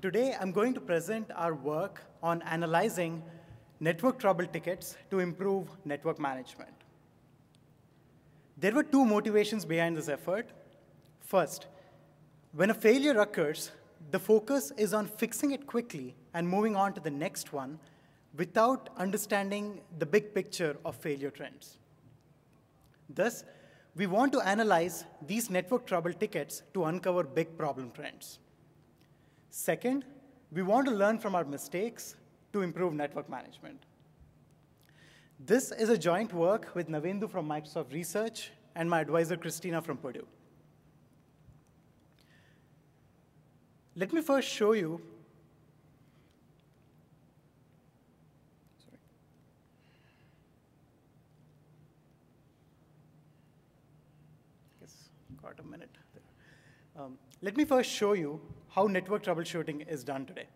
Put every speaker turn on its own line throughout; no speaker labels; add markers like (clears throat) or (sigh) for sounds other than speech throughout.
Today, I'm going to present our work on analyzing network trouble tickets to improve network management. There were two motivations behind this effort. First, when a failure occurs, the focus is on fixing it quickly and moving on to the next one without understanding the big picture of failure trends. Thus, we want to analyze these network trouble tickets to uncover big problem trends. Second, we want to learn from our mistakes to improve network management. This is a joint work with Navendu from Microsoft Research and my advisor, Cristina from Purdue. Let me first show you Sorry, got a minute there. Um, let me first show you how network troubleshooting is done today.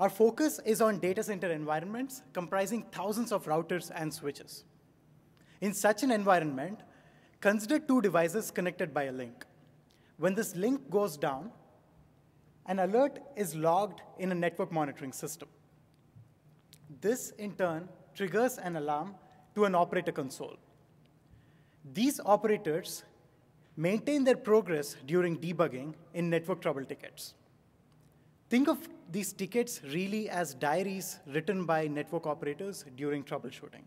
Our focus is on data center environments comprising thousands of routers and switches. In such an environment, consider two devices connected by a link. When this link goes down, an alert is logged in a network monitoring system. This, in turn, triggers an alarm to an operator console. These operators maintain their progress during debugging in network trouble tickets. Think of these tickets really as diaries written by network operators during troubleshooting.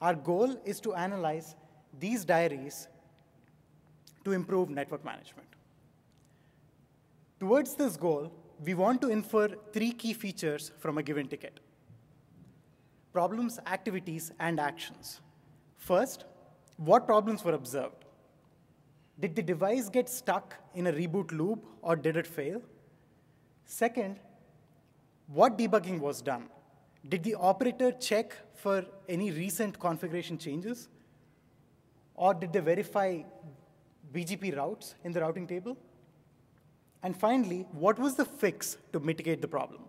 Our goal is to analyze these diaries to improve network management. Towards this goal, we want to infer three key features from a given ticket. Problems, activities, and actions. First, what problems were observed? Did the device get stuck in a reboot loop or did it fail? Second, what debugging was done? Did the operator check for any recent configuration changes? Or did they verify BGP routes in the routing table? And finally, what was the fix to mitigate the problem?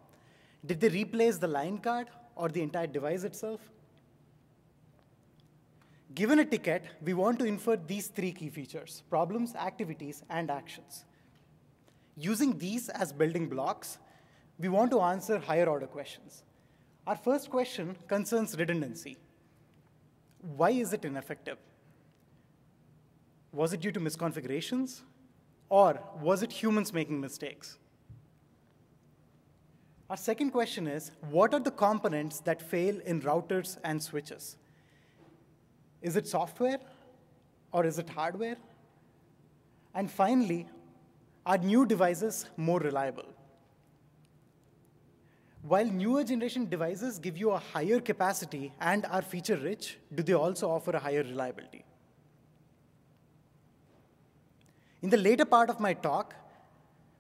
Did they replace the line card or the entire device itself? Given a ticket, we want to infer these three key features, problems, activities, and actions. Using these as building blocks, we want to answer higher order questions. Our first question concerns redundancy. Why is it ineffective? Was it due to misconfigurations? Or was it humans making mistakes? Our second question is, what are the components that fail in routers and switches? Is it software or is it hardware? And finally, are new devices more reliable? While newer generation devices give you a higher capacity and are feature rich, do they also offer a higher reliability? In the later part of my talk,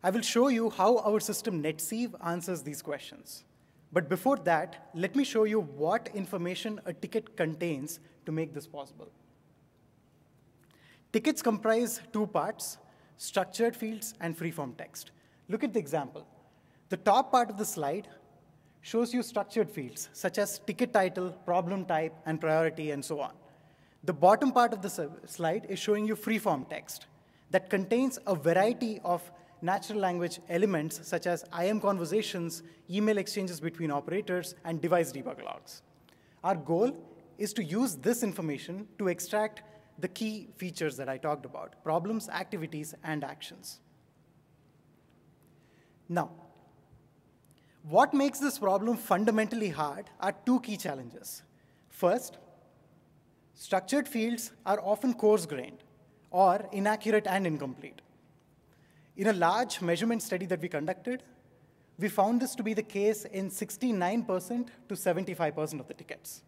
I will show you how our system NetSieve answers these questions. But before that, let me show you what information a ticket contains to make this possible. Tickets comprise two parts, structured fields and freeform text. Look at the example. The top part of the slide shows you structured fields, such as ticket title, problem type, and priority, and so on. The bottom part of the slide is showing you freeform text that contains a variety of natural language elements, such as IM conversations, email exchanges between operators, and device debug logs. Our goal is to use this information to extract the key features that I talked about, problems, activities, and actions. Now, what makes this problem fundamentally hard are two key challenges. First, structured fields are often coarse-grained or inaccurate and incomplete. In a large measurement study that we conducted, we found this to be the case in 69% to 75% of the tickets.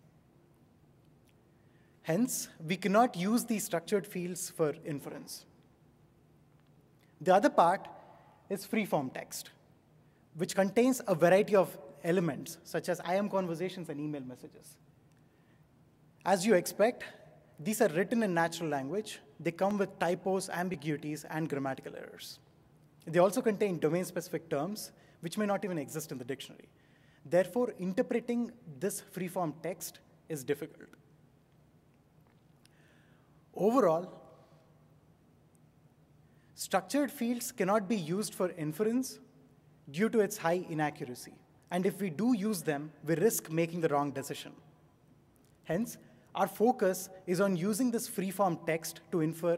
Hence, we cannot use these structured fields for inference. The other part is free-form text, which contains a variety of elements, such as IM conversations and email messages. As you expect, these are written in natural language. They come with typos, ambiguities, and grammatical errors. They also contain domain-specific terms, which may not even exist in the dictionary. Therefore, interpreting this free-form text is difficult. Overall, structured fields cannot be used for inference due to its high inaccuracy. And if we do use them, we risk making the wrong decision. Hence, our focus is on using this free-form text to infer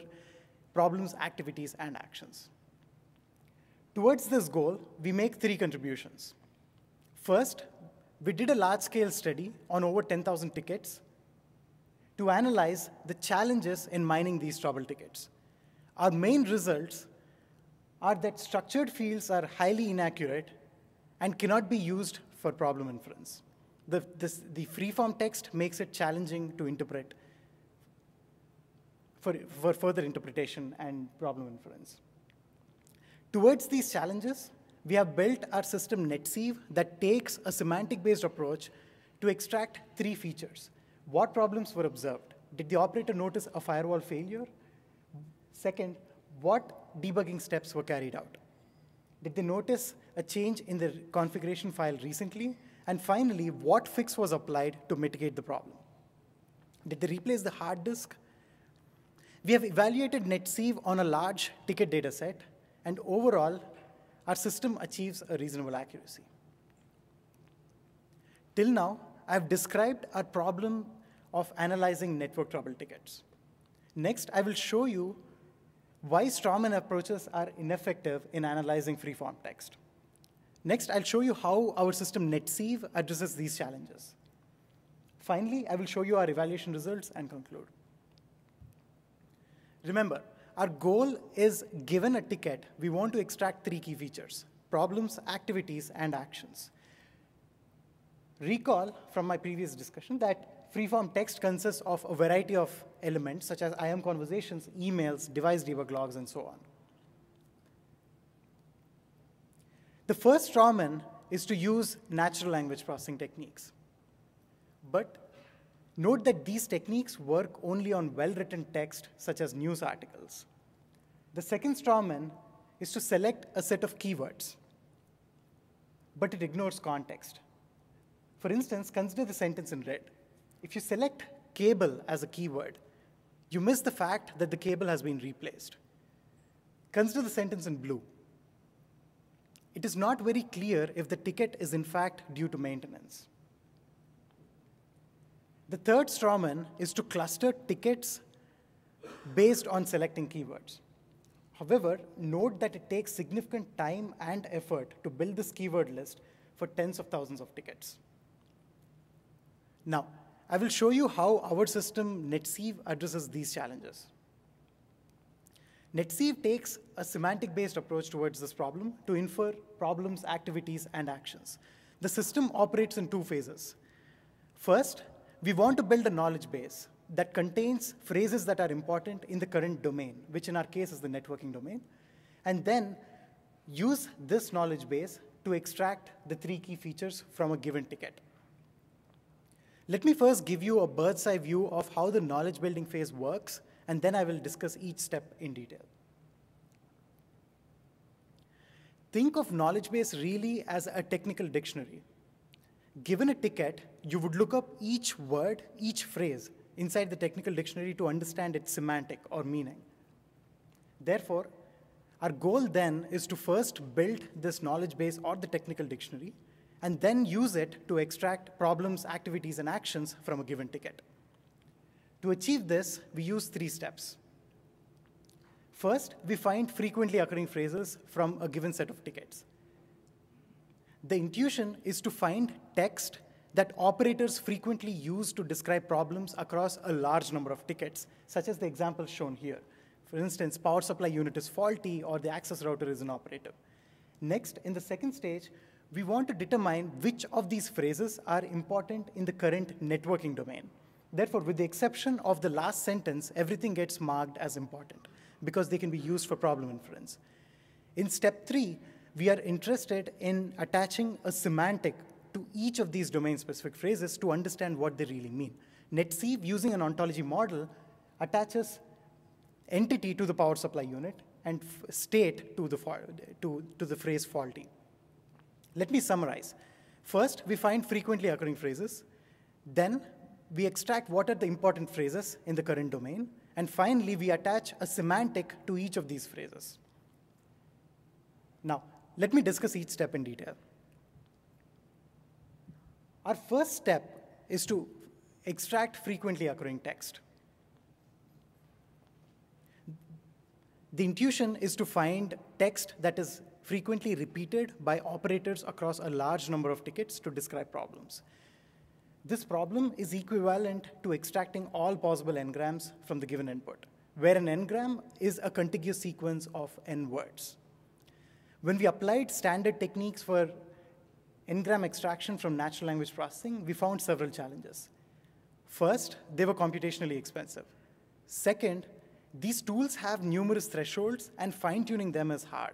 problems, activities, and actions. Towards this goal, we make three contributions. First, we did a large-scale study on over 10,000 tickets to analyze the challenges in mining these trouble tickets. Our main results are that structured fields are highly inaccurate and cannot be used for problem inference. The, this, the free-form text makes it challenging to interpret for, for further interpretation and problem inference. Towards these challenges, we have built our system NetSieve that takes a semantic-based approach to extract three features. What problems were observed? Did the operator notice a firewall failure? Second, what debugging steps were carried out? Did they notice a change in the configuration file recently? And finally, what fix was applied to mitigate the problem? Did they replace the hard disk? We have evaluated NetSieve on a large ticket data set, and overall, our system achieves a reasonable accuracy. Till now, I've described our problem of analyzing network trouble tickets. Next, I will show you why strawman approaches are ineffective in analyzing free-form text. Next, I'll show you how our system NetSieve addresses these challenges. Finally, I will show you our evaluation results and conclude. Remember, our goal is given a ticket, we want to extract three key features, problems, activities, and actions. Recall from my previous discussion that freeform text consists of a variety of elements, such as IM conversations, emails, device debug logs, and so on. The first strawman is to use natural language processing techniques. But note that these techniques work only on well-written text, such as news articles. The second strawman is to select a set of keywords, but it ignores context. For instance, consider the sentence in red. If you select cable as a keyword, you miss the fact that the cable has been replaced. Consider the sentence in blue. It is not very clear if the ticket is in fact due to maintenance. The third strawman is to cluster tickets based on selecting keywords. However, note that it takes significant time and effort to build this keyword list for tens of thousands of tickets. Now, I will show you how our system NetSieve addresses these challenges. NetSieve takes a semantic-based approach towards this problem to infer problems, activities, and actions. The system operates in two phases. First, we want to build a knowledge base that contains phrases that are important in the current domain, which in our case is the networking domain, and then use this knowledge base to extract the three key features from a given ticket. Let me first give you a bird's eye view of how the knowledge building phase works, and then I will discuss each step in detail. Think of knowledge base really as a technical dictionary. Given a ticket, you would look up each word, each phrase inside the technical dictionary to understand its semantic or meaning. Therefore, our goal then is to first build this knowledge base or the technical dictionary and then use it to extract problems, activities, and actions from a given ticket. To achieve this, we use three steps. First, we find frequently occurring phrases from a given set of tickets. The intuition is to find text that operators frequently use to describe problems across a large number of tickets, such as the example shown here. For instance, power supply unit is faulty or the access router is inoperative. Next, in the second stage, we want to determine which of these phrases are important in the current networking domain. Therefore, with the exception of the last sentence, everything gets marked as important because they can be used for problem inference. In step three, we are interested in attaching a semantic to each of these domain-specific phrases to understand what they really mean. NetSieve, using an ontology model, attaches entity to the power supply unit and state to the, to, to the phrase faulty. Let me summarize. First, we find frequently occurring phrases. Then, we extract what are the important phrases in the current domain. And finally, we attach a semantic to each of these phrases. Now, let me discuss each step in detail. Our first step is to extract frequently occurring text. The intuition is to find text that is frequently repeated by operators across a large number of tickets to describe problems. This problem is equivalent to extracting all possible n-grams from the given input, where an n-gram is a contiguous sequence of n words. When we applied standard techniques for n-gram extraction from natural language processing, we found several challenges. First, they were computationally expensive. Second, these tools have numerous thresholds and fine-tuning them is hard.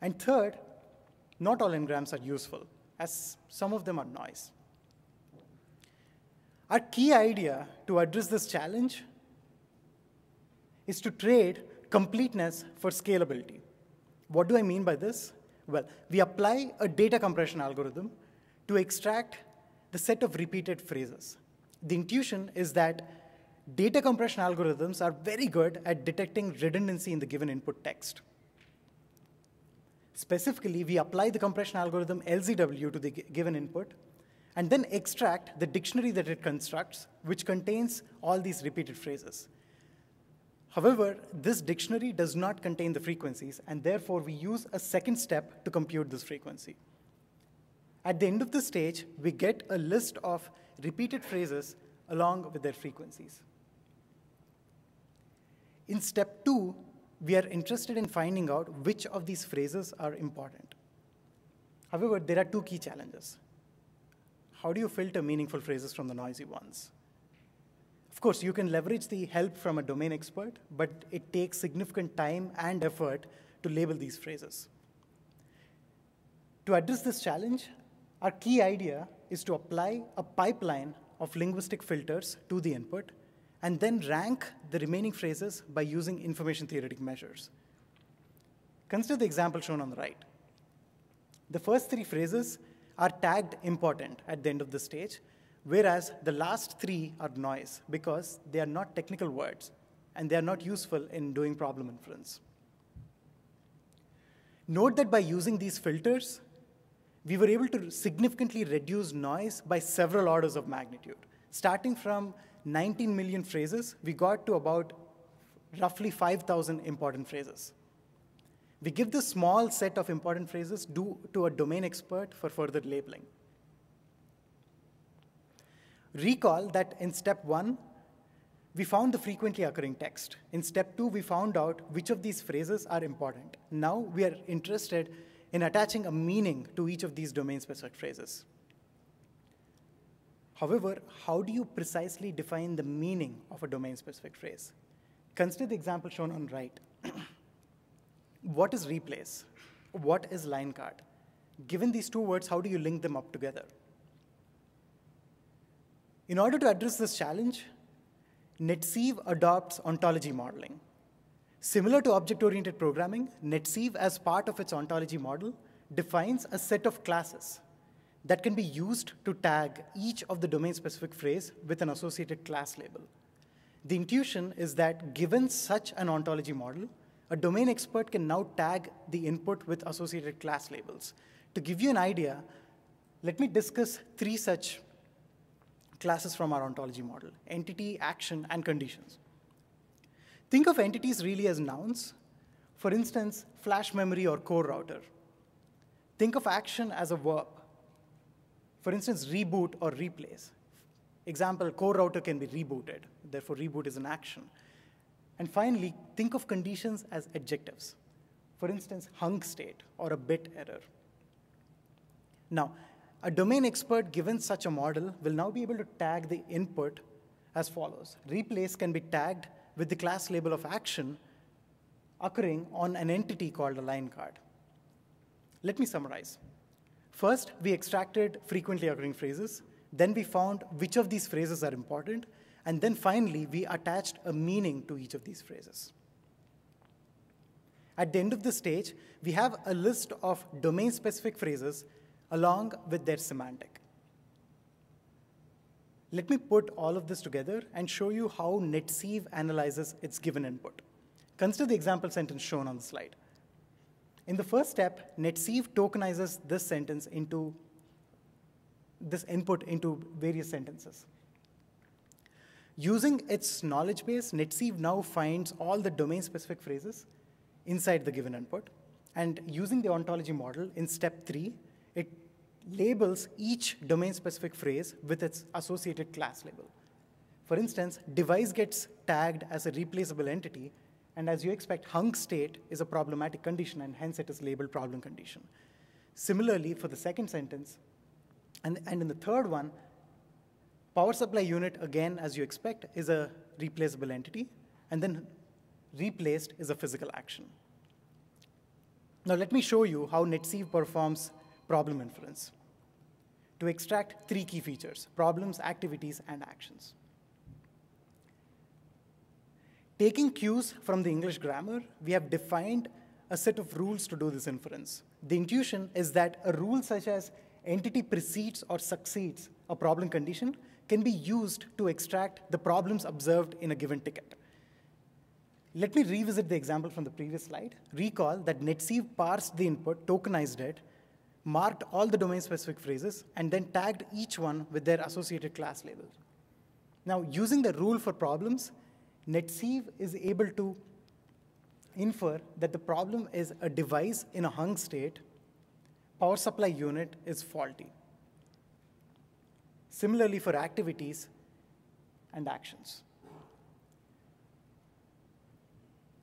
And third, not all n-grams are useful, as some of them are noise. Our key idea to address this challenge is to trade completeness for scalability. What do I mean by this? Well, we apply a data compression algorithm to extract the set of repeated phrases. The intuition is that data compression algorithms are very good at detecting redundancy in the given input text. Specifically, we apply the compression algorithm LZW to the given input and then extract the dictionary that it constructs, which contains all these repeated phrases. However, this dictionary does not contain the frequencies, and therefore we use a second step to compute this frequency. At the end of the stage, we get a list of repeated phrases along with their frequencies. In step two, we are interested in finding out which of these phrases are important. However, there are two key challenges. How do you filter meaningful phrases from the noisy ones? Of course, you can leverage the help from a domain expert, but it takes significant time and effort to label these phrases. To address this challenge, our key idea is to apply a pipeline of linguistic filters to the input and then rank the remaining phrases by using information theoretic measures. Consider the example shown on the right. The first three phrases are tagged important at the end of the stage, whereas the last three are noise because they are not technical words and they are not useful in doing problem inference. Note that by using these filters, we were able to significantly reduce noise by several orders of magnitude. Starting from 19 million phrases, we got to about roughly 5,000 important phrases. We give this small set of important phrases due to a domain expert for further labeling. Recall that in step one, we found the frequently occurring text. In step two, we found out which of these phrases are important. Now we are interested in attaching a meaning to each of these domain-specific phrases. However, how do you precisely define the meaning of a domain-specific phrase? Consider the example shown on right. (clears throat) what is replace? What is line card? Given these two words, how do you link them up together? In order to address this challenge, NetSieve adopts ontology modeling. Similar to object-oriented programming, NetSieve, as part of its ontology model, defines a set of classes that can be used to tag each of the domain-specific phrase with an associated class label. The intuition is that given such an ontology model, a domain expert can now tag the input with associated class labels. To give you an idea, let me discuss three such classes from our ontology model, entity, action, and conditions. Think of entities really as nouns. For instance, flash memory or core router. Think of action as a verb. For instance, reboot or replace. Example, core router can be rebooted. Therefore, reboot is an action. And finally, think of conditions as adjectives. For instance, hung state or a bit error. Now, a domain expert given such a model will now be able to tag the input as follows. Replace can be tagged with the class label of action occurring on an entity called a line card. Let me summarize. First, we extracted frequently occurring phrases. Then we found which of these phrases are important. And then finally, we attached a meaning to each of these phrases. At the end of the stage, we have a list of domain-specific phrases along with their semantic. Let me put all of this together and show you how NetSieve analyzes its given input. Consider the example sentence shown on the slide. In the first step, Netsieve tokenizes this sentence into this input into various sentences. Using its knowledge base, Netsieve now finds all the domain-specific phrases inside the given input. And using the ontology model, in step three, it labels each domain-specific phrase with its associated class label. For instance, device gets tagged as a replaceable entity, and as you expect, hung state is a problematic condition, and hence it is labeled problem condition. Similarly, for the second sentence, and, and in the third one, power supply unit, again, as you expect, is a replaceable entity, and then replaced is a physical action. Now let me show you how Netsieve performs problem inference to extract three key features, problems, activities, and actions. Taking cues from the English grammar, we have defined a set of rules to do this inference. The intuition is that a rule such as entity precedes or succeeds a problem condition can be used to extract the problems observed in a given ticket. Let me revisit the example from the previous slide. Recall that Netsieve parsed the input, tokenized it, marked all the domain-specific phrases, and then tagged each one with their associated class labels. Now, using the rule for problems, Netsieve is able to infer that the problem is a device in a hung state, power supply unit is faulty. Similarly for activities and actions.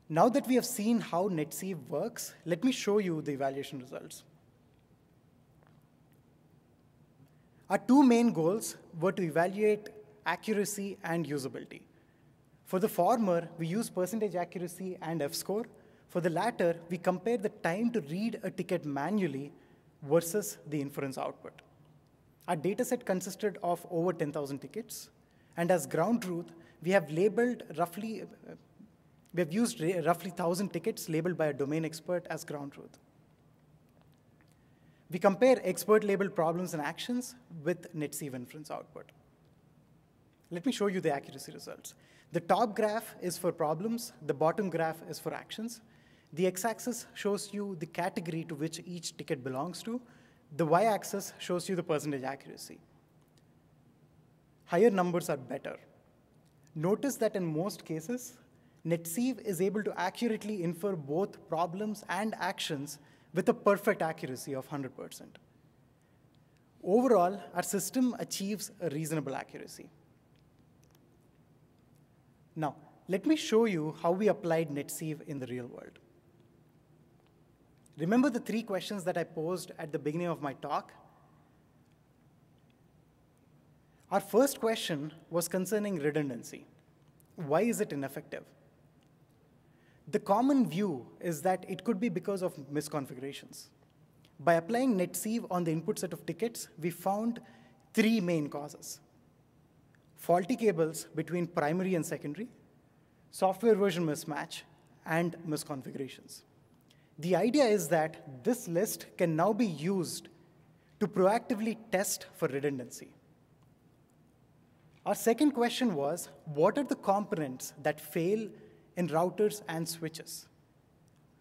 Now that we have seen how Netsieve works, let me show you the evaluation results. Our two main goals were to evaluate accuracy and usability. For the former, we use percentage accuracy and F-score. For the latter, we compare the time to read a ticket manually versus the inference output. Our dataset consisted of over 10,000 tickets, and as ground truth, we have labeled roughly, we have used roughly 1,000 tickets labeled by a domain expert as ground truth. We compare expert-labeled problems and actions with Netsieve inference output. Let me show you the accuracy results. The top graph is for problems, the bottom graph is for actions. The x-axis shows you the category to which each ticket belongs to. The y-axis shows you the percentage accuracy. Higher numbers are better. Notice that in most cases, Netsieve is able to accurately infer both problems and actions with a perfect accuracy of 100%. Overall, our system achieves a reasonable accuracy. Now, let me show you how we applied Netsieve in the real world. Remember the three questions that I posed at the beginning of my talk? Our first question was concerning redundancy. Why is it ineffective? The common view is that it could be because of misconfigurations. By applying Netsieve on the input set of tickets, we found three main causes. Faulty cables between primary and secondary, software version mismatch, and misconfigurations. The idea is that this list can now be used to proactively test for redundancy. Our second question was, what are the components that fail in routers and switches.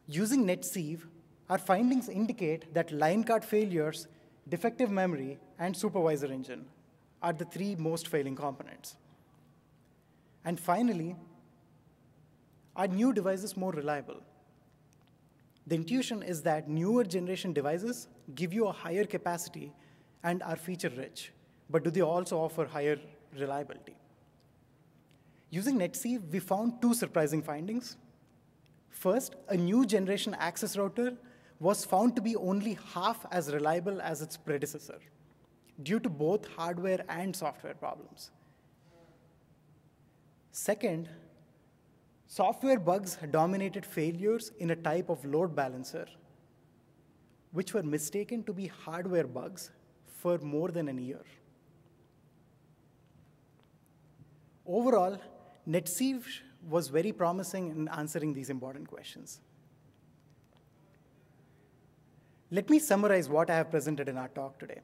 Using Netsieve, our findings indicate that line card failures, defective memory, and supervisor engine are the three most failing components. And finally, are new devices more reliable? The intuition is that newer generation devices give you a higher capacity and are feature rich, but do they also offer higher reliability? Using Netsieve, we found two surprising findings. First, a new generation access router was found to be only half as reliable as its predecessor due to both hardware and software problems. Second, software bugs dominated failures in a type of load balancer, which were mistaken to be hardware bugs for more than a year. Overall, Netsieve was very promising in answering these important questions. Let me summarize what I have presented in our talk today.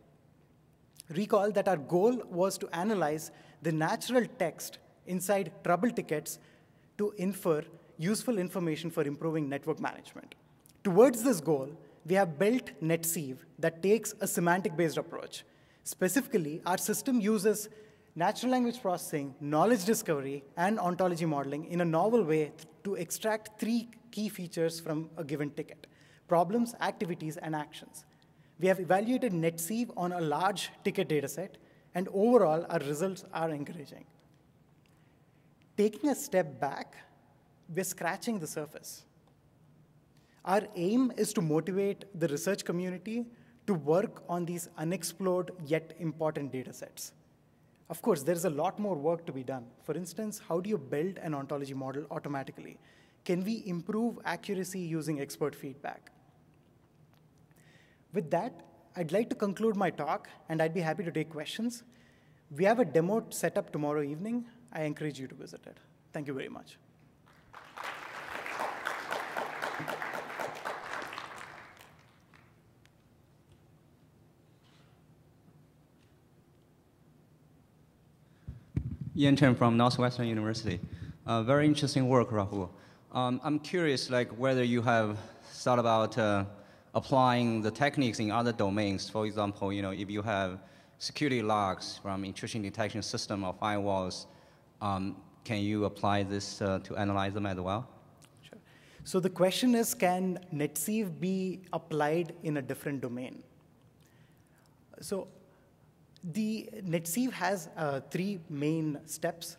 Recall that our goal was to analyze the natural text inside trouble tickets to infer useful information for improving network management. Towards this goal, we have built NetSieve that takes a semantic-based approach. Specifically, our system uses natural language processing, knowledge discovery, and ontology modeling in a novel way to extract three key features from a given ticket, problems, activities, and actions. We have evaluated NetSieve on a large ticket dataset, and overall, our results are encouraging. Taking a step back, we're scratching the surface. Our aim is to motivate the research community to work on these unexplored yet important data sets. Of course, there's a lot more work to be done. For instance, how do you build an ontology model automatically? Can we improve accuracy using expert feedback? With that, I'd like to conclude my talk, and I'd be happy to take questions. We have a demo set up tomorrow evening. I encourage you to visit it. Thank you very much.
Yan Chen from Northwestern University. Uh, very interesting work, Rahul. Um, I'm curious, like whether you have thought about uh, applying the techniques in other domains. For example, you know, if you have security logs from intrusion detection system or firewalls, um, can you apply this uh, to analyze them as well?
Sure. So the question is, can NetSieve be applied in a different domain? So the NetSieve has uh, three main steps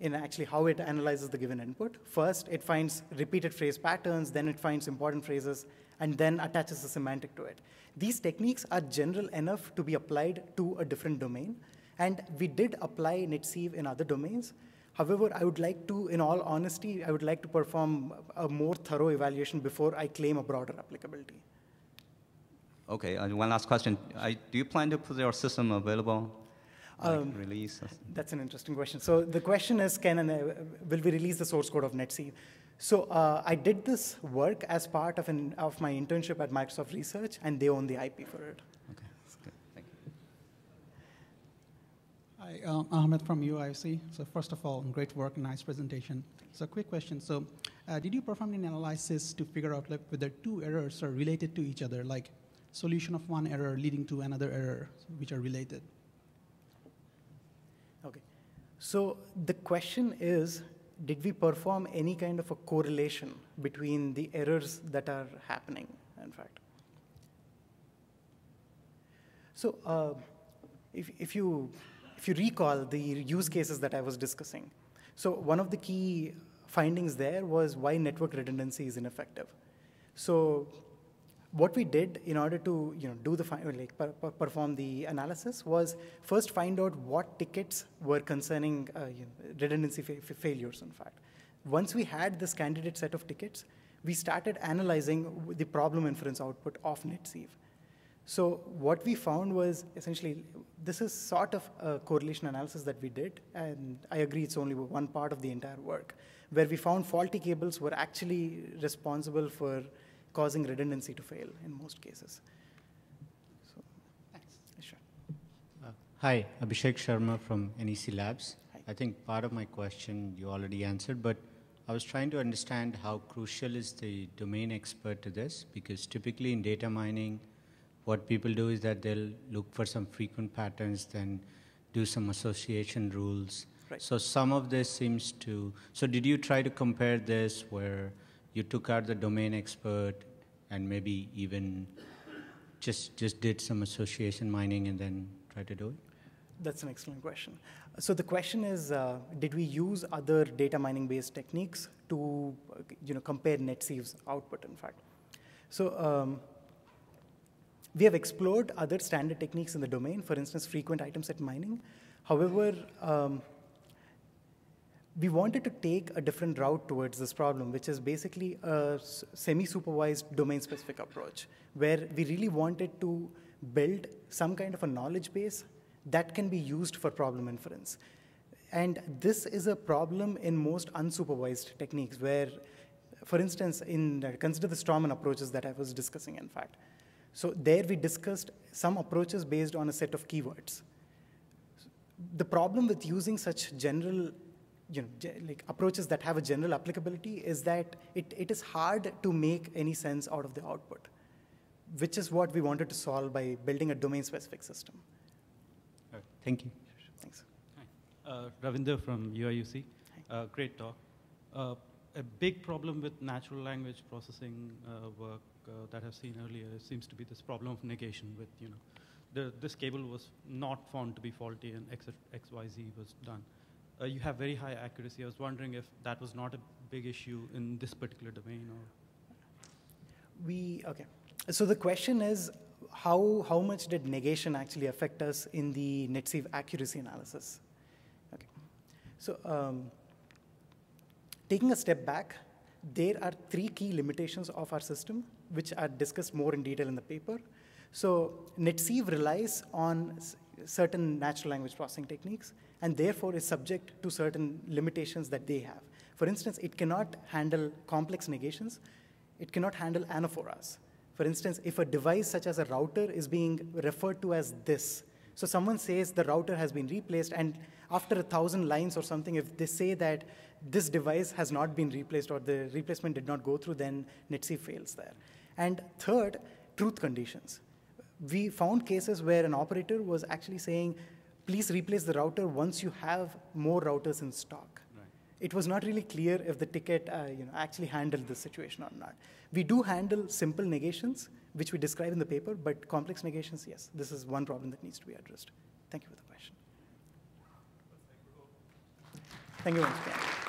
in actually how it analyzes the given input. First, it finds repeated phrase patterns, then it finds important phrases, and then attaches a semantic to it. These techniques are general enough to be applied to a different domain, and we did apply NetSieve in other domains. However, I would like to, in all honesty, I would like to perform a more thorough evaluation before I claim a broader applicability.
Okay, uh, one last question. I, do you plan to put your system available? Like um, release?
That's an interesting question. So the question is, can an, uh, will we release the source code of NetSieve? So uh, I did this work as part of, an, of my internship at Microsoft Research, and they own the IP for it.
Okay, that's good. Thank
you. Hi, um, Ahmed from UIC. So first of all, great work, nice presentation. So quick question. So uh, did you perform an analysis to figure out like, whether two errors are related to each other, like solution of one error leading to another error, which are related.
Okay. So the question is, did we perform any kind of a correlation between the errors that are happening, in fact? So uh, if, if, you, if you recall the use cases that I was discussing, so one of the key findings there was why network redundancy is ineffective. So what we did in order to you know, do the like per, per perform the analysis was first find out what tickets were concerning uh, you know, redundancy fa failures. In fact, once we had this candidate set of tickets, we started analyzing the problem inference output of NetSieve. So what we found was essentially this is sort of a correlation analysis that we did, and I agree it's only one part of the entire work, where we found faulty cables were actually responsible for causing redundancy to fail in most cases. So, thanks. Sure.
Uh, hi, Abhishek Sharma from NEC Labs. Hi. I think part of my question you already answered, but I was trying to understand how crucial is the domain expert to this, because typically in data mining, what people do is that they'll look for some frequent patterns, then do some association rules. Right. So some of this seems to, so did you try to compare this where you took out the domain expert and maybe even just just did some association mining and then try to do it?
That's an excellent question. So the question is, uh, did we use other data mining based techniques to, you know, compare NetSieve's output? In fact, so um, we have explored other standard techniques in the domain. For instance, frequent item set mining. However, um, we wanted to take a different route towards this problem, which is basically a semi-supervised domain-specific approach, where we really wanted to build some kind of a knowledge base that can be used for problem inference. And this is a problem in most unsupervised techniques, where, for instance, in uh, consider the Strawman approaches that I was discussing, in fact. So there we discussed some approaches based on a set of keywords. The problem with using such general you know, like approaches that have a general applicability is that it, it is hard to make any sense out of the output, which is what we wanted to solve by building a domain-specific system.
Uh, Thank you.
Thanks.
Uh, Ravinder from UIUC. Uh, great talk. Uh, a big problem with natural language processing uh, work uh, that I've seen earlier seems to be this problem of negation with, you know, the, this cable was not found to be faulty and X, XYZ was done. Uh, you have very high accuracy. I was wondering if that was not a big issue in this particular domain or
We, okay. So the question is, how, how much did negation actually affect us in the NetSieve accuracy analysis? Okay. So um, taking a step back, there are three key limitations of our system, which are discussed more in detail in the paper. So NetSieve relies on certain natural language processing techniques, and therefore is subject to certain limitations that they have. For instance, it cannot handle complex negations. It cannot handle anaphoras. For instance, if a device such as a router is being referred to as this, so someone says the router has been replaced, and after a thousand lines or something, if they say that this device has not been replaced or the replacement did not go through, then NetSieve fails there. And third, truth conditions. We found cases where an operator was actually saying, please replace the router once you have more routers in stock.
Right.
It was not really clear if the ticket uh, you know, actually handled the situation or not. We do handle simple negations, which we describe in the paper, but complex negations, yes, this is one problem that needs to be addressed. Thank you for the question. Thank you once again.